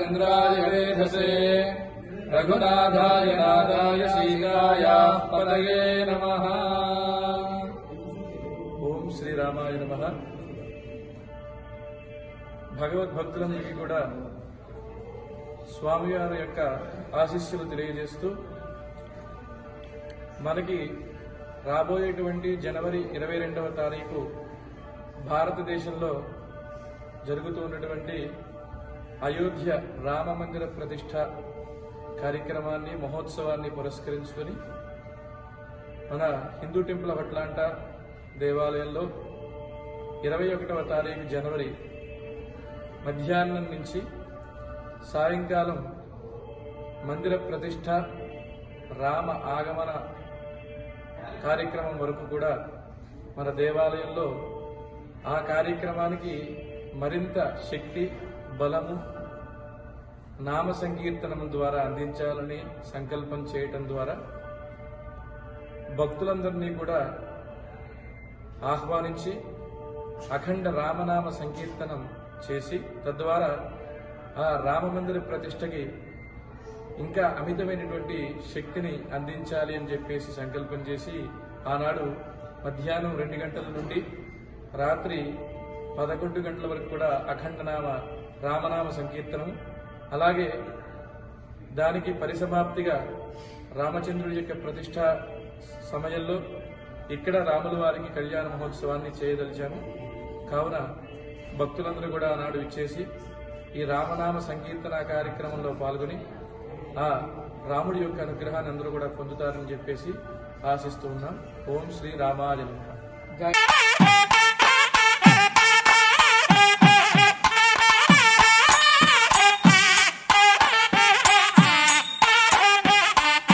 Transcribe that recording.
इन्द्राय वेधसे रघुनाथाय नादाय सीताय पतये नमः ఓం శ్రీరామాయ నమ భగవద్భక్తులందరికీ కూడా స్వామివారి యొక్క ఆశీస్సులు తెలియజేస్తూ మనకి రాబోయేటువంటి జనవరి ఇరవై రెండవ తారీఖు భారతదేశంలో జరుగుతూ ఉన్నటువంటి అయోధ్య రామ మందిర ప్రతిష్ట కార్యక్రమాన్ని మహోత్సవాన్ని పురస్కరించుకొని మన హిందూ టెంపుల్ ఆఫ్ అట్లాంటా దేవాలయంలో ఇరవై ఒకటవ తారీఖు జనవరి మధ్యాహ్నం నుంచి సాయంకాలం మందిర ప్రతిష్ట రామ ఆగమన కార్యక్రమం వరకు కూడా మన దేవాలయంలో ఆ కార్యక్రమానికి మరింత శక్తి బలము నామ సంకీర్తనం ద్వారా అందించాలని సంకల్పం చేయటం ద్వారా భక్తులందరినీ కూడా ఆహ్వానించి అఖండ రామనామ సంకీర్తనం చేసి తద్వారా ఆ రామమందిర ప్రతిష్టకి ఇంకా అమితమైనటువంటి శక్తిని అందించాలి అని చెప్పేసి సంకల్పం చేసి ఆనాడు మధ్యాహ్నం రెండు గంటల నుండి రాత్రి పదకొండు గంటల వరకు కూడా అఖండనామ రామనామ సంకీర్తనం అలాగే దానికి పరిసమాప్తిగా రామచంద్రుడి యొక్క ప్రతిష్ట సమయంలో ఇక్కడ రాముల వారికి కళ్యాణ మహోత్సవాన్ని చేయదలిచాము. కావున భక్తులందరూ కూడా ఆనాడు ఇచ్చేసి ఈ రామనామ సంకీర్తన కార్యక్రమంలో పాల్గొని ఆ రాముడి యొక్క అనుగ్రహాన్ని అందరూ కూడా పొందుతారని చెప్పేసి ఆశిస్తూ ఉన్నాం. ఓం శ్రీ రామాయ